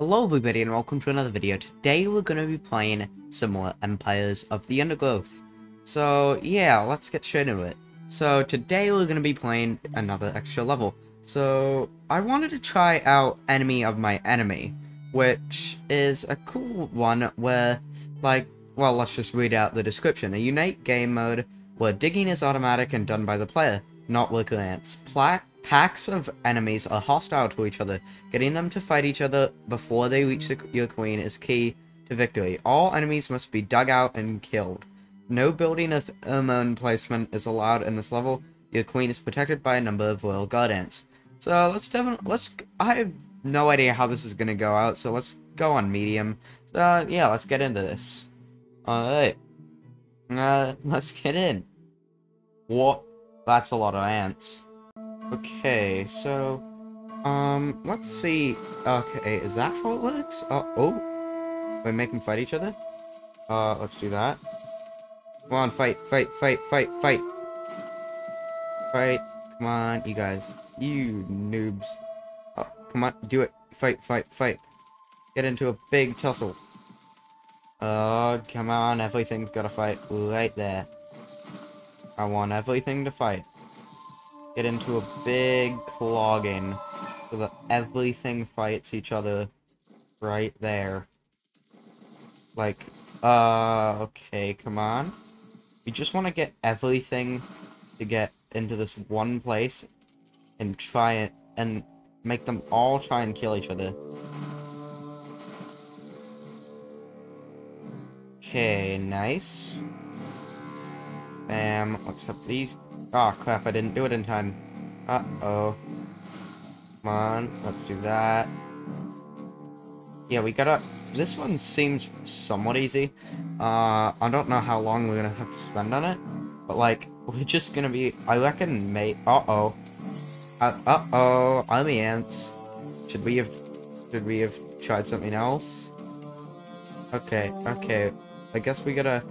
Hello everybody and welcome to another video. Today we're going to be playing some more Empires of the Undergrowth. So yeah, let's get straight into it. So today we're going to be playing another extra level. So I wanted to try out Enemy of My Enemy, which is a cool one where, like, well let's just read out the description. A unique game mode where digging is automatic and done by the player, not with ants. Pla Packs of enemies are hostile to each other. Getting them to fight each other before they reach the, your queen is key to victory. All enemies must be dug out and killed. No building of pheromone placement is allowed in this level. Your queen is protected by a number of royal guard ants. So let's definitely let's. I have no idea how this is gonna go out. So let's go on medium. So yeah, let's get into this. All right. Uh, let's get in. What? That's a lot of ants. Okay, so, um, let's see. Okay, is that how it works? Uh, oh, we make them fight each other? Uh, let's do that. Come on, fight, fight, fight, fight, fight. Fight. Come on, you guys. You noobs. Oh, come on, do it. Fight, fight, fight. Get into a big tussle. Oh, come on, everything's gotta fight right there. I want everything to fight get into a big clogging so that everything fights each other right there. Like, uh, okay, come on. We just want to get everything to get into this one place and try it and make them all try and kill each other. Okay, nice. Bam, let's have these Oh crap, I didn't do it in time. Uh-oh. Come on, let's do that. Yeah, we gotta... This one seems somewhat easy. Uh, I don't know how long we're gonna have to spend on it. But, like, we're just gonna be... I reckon, mate... Uh-oh. Uh, uh-oh, I'm the ants. Should we have... Should we have tried something else? Okay, okay. I guess we gotta...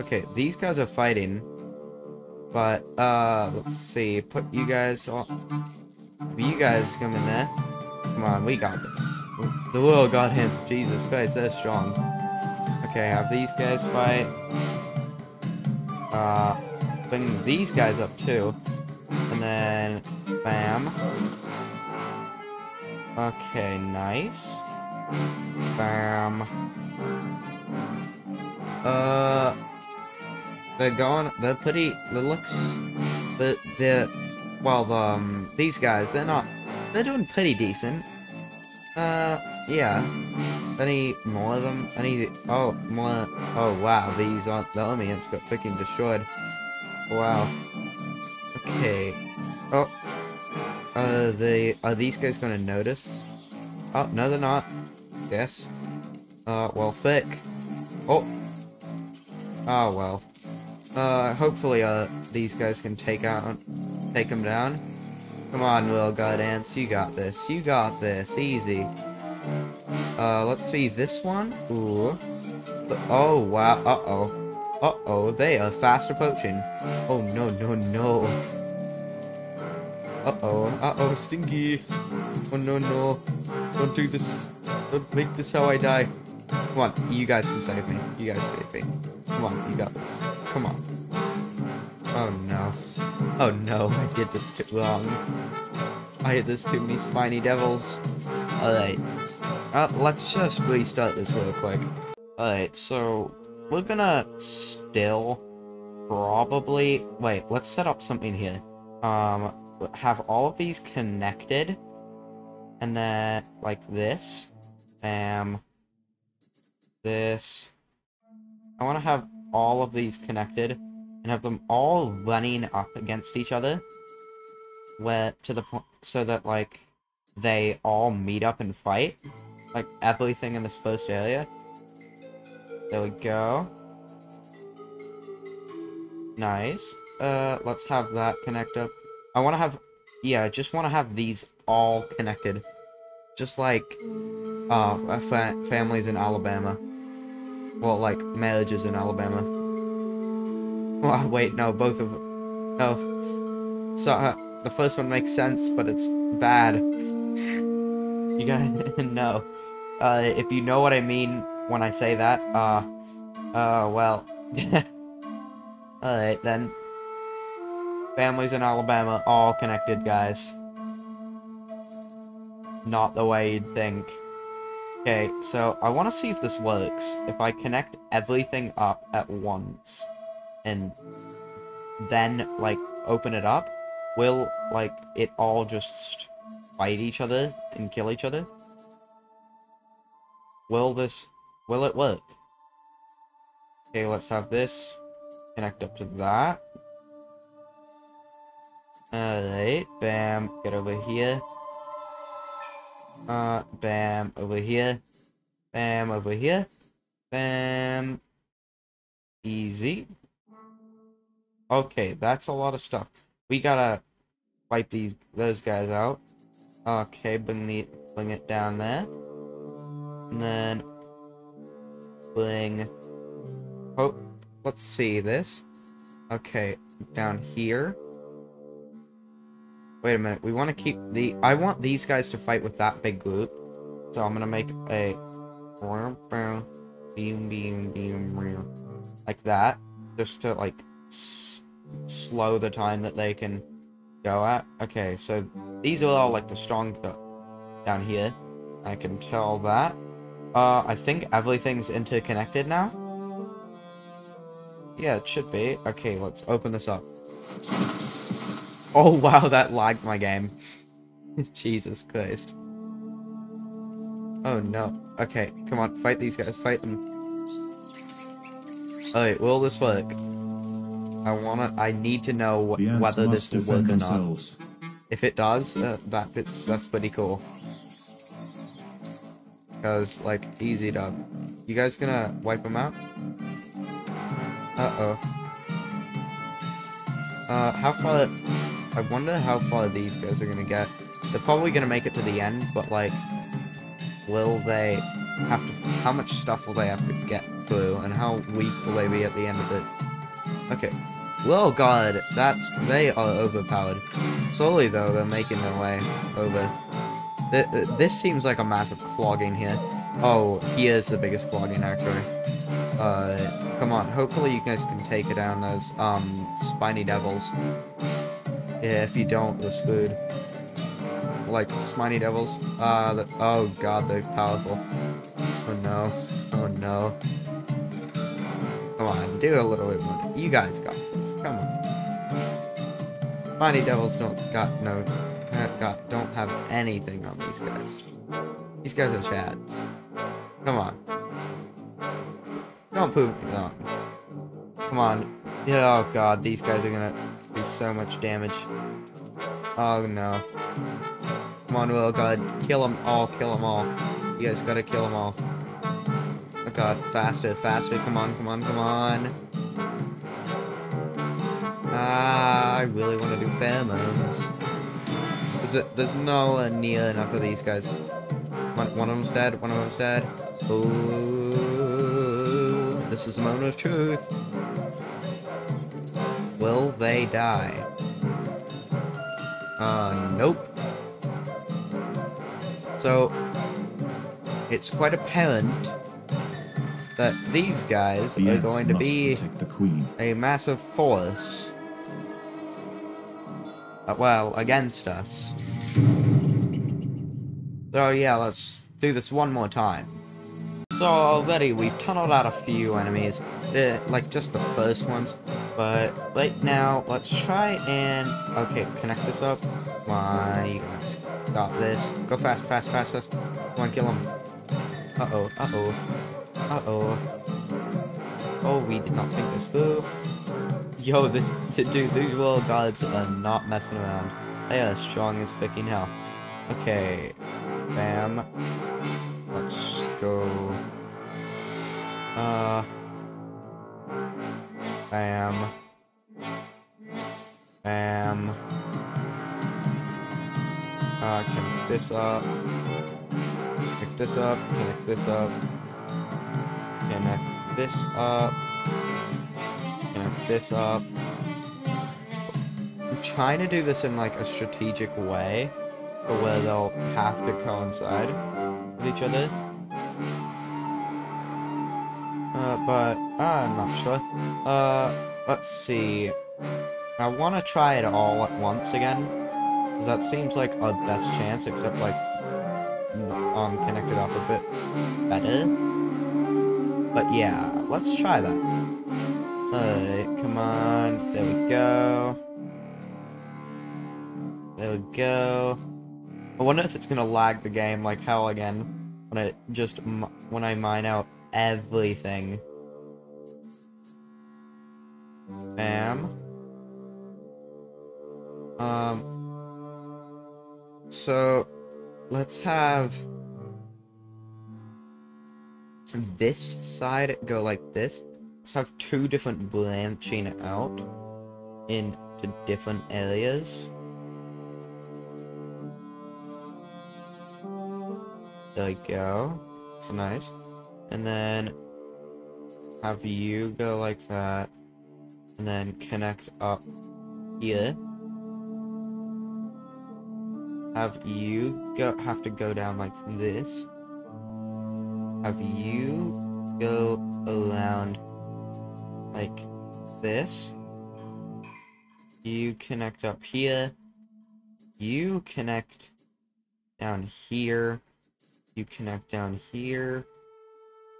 Okay, these guys are fighting. But, uh, let's see. Put you guys on. You guys come in there. Come on, we got this. The royal guard ants, Jesus Christ, they're strong. Okay, have these guys fight. Uh, bring these guys up too. And then, bam. Okay, nice. Bam. Uh, they're going, they're pretty, the looks, the, the, well, the, um, these guys, they're not, they're doing pretty decent. Uh, yeah. Any more of them? Any, oh, more, oh wow, these aren't, the Omians got freaking destroyed. Wow. Okay. Oh. Uh, they, are these guys gonna notice? Oh, no they're not. Yes. Uh, well, thick. Oh. Oh, well. Uh, hopefully, uh, these guys can take out, take them down. Come on, little god ants, you got this. You got this, easy. Uh, let's see, this one? Ooh. Oh, wow, uh-oh. Uh-oh, they are fast approaching. Oh, no, no, no. Uh-oh, uh-oh, Stinky. Oh, no, no. Don't do this. Don't make this how I die. Come on, you guys can save me. You guys save me. Come on, you got this. Come on. Oh no. Oh no, I did this too long. I did this too many spiny devils. Alright. Uh, let's just restart this real quick. Alright, so we're gonna still probably... Wait, let's set up something here. Um, have all of these connected. And then, like this. Bam. This. I want to have all of these connected and have them all running up against each other. Where to the point so that like they all meet up and fight. Like everything in this first area. There we go. Nice. Uh let's have that connect up. I want to have yeah I just want to have these all connected. Just like uh fa families in alabama well, like, marriages in Alabama. Well, wait, no, both of them. No. So, uh, the first one makes sense, but it's bad. you gotta know. Uh, if you know what I mean when I say that, uh, uh, well. Alright, then. Families in Alabama, all connected, guys. Not the way you'd think. Okay, so I want to see if this works. If I connect everything up at once, and then, like, open it up, will, like, it all just fight each other and kill each other? Will this... Will it work? Okay, let's have this connect up to that. Alright, bam, get over here. Uh, bam, over here. Bam, over here. Bam. Easy. Okay, that's a lot of stuff. We gotta wipe these those guys out. Okay, bring the bring it down there. And then bring oh let's see this. Okay, down here. Wait a minute, we want to keep the... I want these guys to fight with that big group. So I'm gonna make a... Beam, beam, beam, like that. Just to, like, slow the time that they can go at. Okay, so these are all, like, the strong down here. I can tell that. Uh, I think everything's interconnected now. Yeah, it should be. Okay, let's open this up. Oh, wow, that lagged my game. Jesus Christ. Oh, no. Okay, come on, fight these guys, fight them. Alright, will this work? I wanna- I need to know whether this will work or not. If it does, uh, that it's, that's pretty cool. Because, like, easy dub. You guys gonna wipe them out? Uh-oh. Uh, how far... I wonder how far these guys are gonna get. They're probably gonna make it to the end, but like, will they have to, how much stuff will they have to get through, and how weak will they be at the end of it? Okay. Well, god, that's, they are overpowered. Slowly though, they're making their way over. this seems like a massive clogging here. Oh, here's the biggest clogging actually. Uh, come on, hopefully you guys can take it down those, um, spiny devils. Yeah, if you don't, we're screwed. Like, Sminy Devils. Uh, the, oh god, they're powerful. Oh no. Oh no. Come on, do a little bit more. You guys got this. Come on. Sminy Devils don't got no... Got, don't have anything on these guys. These guys are chads. Come on. Don't poop me on. Come on. Oh god, these guys are gonna so much damage. Oh no. Come on, Will God. Kill them all, kill them all. You guys gotta kill them all. Oh god, faster, faster. Come on, come on, come on. Ah, I really want to do pheromones. There's, a, there's no near enough of these guys. One, one of them's dead, one of them's dead. Ooh, this is a moment of truth. Will they die? Uh, nope. So, it's quite apparent that these guys the are going to be a massive force. Uh, well, against us. So yeah, let's do this one more time. So already we've tunneled out a few enemies, uh, like just the first ones, but right now let's try and, okay, connect this up. On, you guys got this. Go fast, fast, fast, fast. Come on, kill him. Uh-oh, uh-oh, uh-oh. Oh, we did not think this through. Yo, this, dude, these royal guards are not messing around. They are strong as freaking hell. Okay, bam. Let's go. Uh. Bam. Bam. Uh, connect this up. Connect this up. Connect this up. Connect this up. Connect this up. I'm trying to do this in like a strategic way, where they'll have to coincide with each other. Uh, but I'm not sure. Uh, let's see. I want to try it all at once again. Because that seems like our best chance, except like, um, connected up a bit better. But yeah, let's try that. Alright, come on. There we go. There we go. I wonder if it's gonna lag the game like hell again when it just when I mine out everything. Bam. Um. So, let's have this side go like this. Let's have two different branching out into different areas. There we go. It's nice. And then have you go like that. And then connect up here. Have you go have to go down like this. Have you go around like this. You connect up here. You connect down here. You connect down here.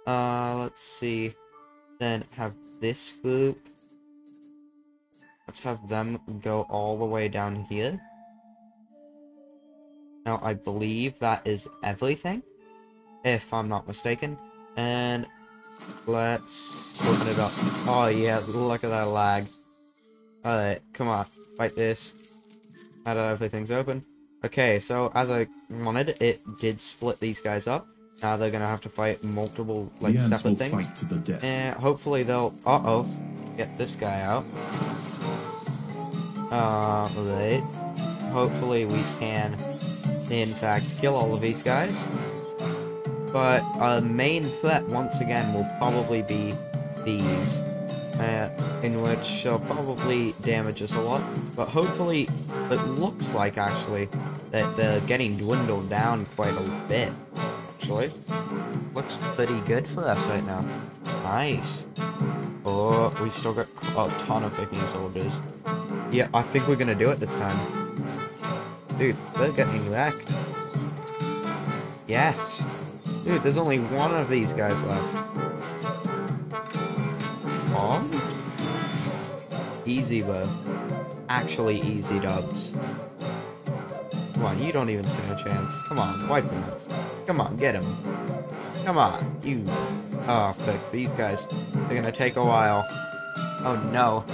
Uh, let's see. Then have this group. Let's have them go all the way down here. Now, I believe that is everything. If I'm not mistaken. And let's open it up. Oh, yeah, look at that lag. Alright, come on. Fight this. Now that everything's open. Okay, so as I wanted, it did split these guys up. Now they're gonna have to fight multiple, like, the separate things. Fight to the death. And hopefully they'll, uh-oh, get this guy out. Uh, right. Hopefully we can, in fact, kill all of these guys. But our main threat, once again, will probably be these. Uh, in which they'll probably damage us a lot. But hopefully, it looks like, actually, that they're getting dwindled down quite a bit, actually. Looks pretty good for us right now. Nice. We still got a ton of Viking soldiers. Yeah, I think we're gonna do it this time. Dude, they're getting wrecked. Yes. Dude, there's only one of these guys left. Mom? Easy, though. Actually easy dubs. Come on, you don't even stand a chance. Come on, wipe him. Come on, get him. Come on, you... Oh, fuck, these guys. They're gonna take a while. Oh, no.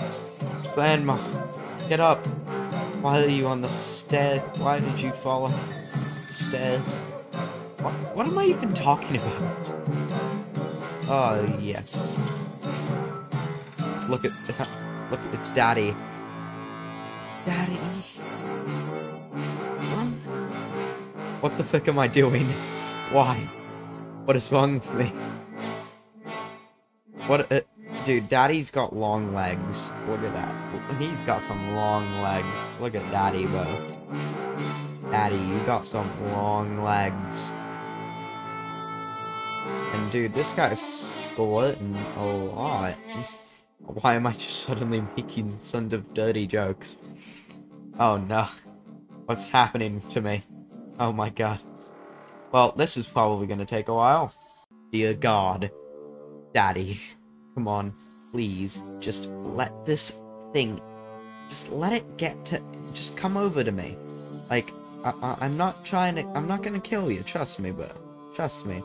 Grandma, get up. Why are you on the stair? Why did you fall off the stairs? What, what am I even talking about? Oh, yes. Look at... Look, it's Daddy. Daddy. What the fuck am I doing? Why? What is wrong with me? What? Uh, dude, Daddy's got long legs. Look at that. He's got some long legs. Look at Daddy, bro. Daddy, you got some long legs. And dude, this guy's squirting a lot. Why am I just suddenly making sort of dirty jokes? Oh no. What's happening to me? Oh my god. Well, this is probably gonna take a while. Dear God. Daddy. Come on. Please. Just let this thing... Just let it get to... Just come over to me. Like, I, am not trying to... I'm not gonna kill you. Trust me, but, Trust me.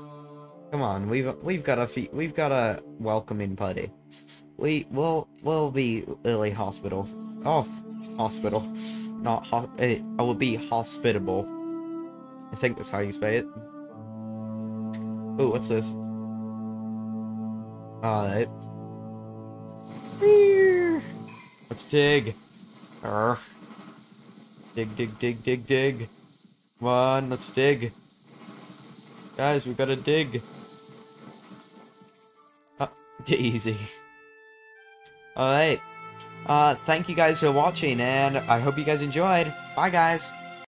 Come on. We've we've got a we've got a welcoming party. We will we'll be early hospital. Oh, hospital. Not ho it, I will be hospitable. I think that's how you say it. Oh, what's this? Alright. Let's dig. Urgh. Dig, dig, dig, dig, dig. Come on, let's dig. Guys, we gotta dig. Uh, easy. Alright. Uh, thank you guys for watching, and I hope you guys enjoyed. Bye, guys.